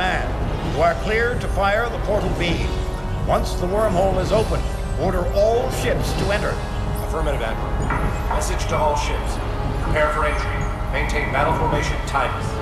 Command, you are cleared to fire the portal beam. Once the wormhole is open, order all ships to enter. Affirmative, Admiral. Message to all ships. Prepare for entry. Maintain battle formation tightness.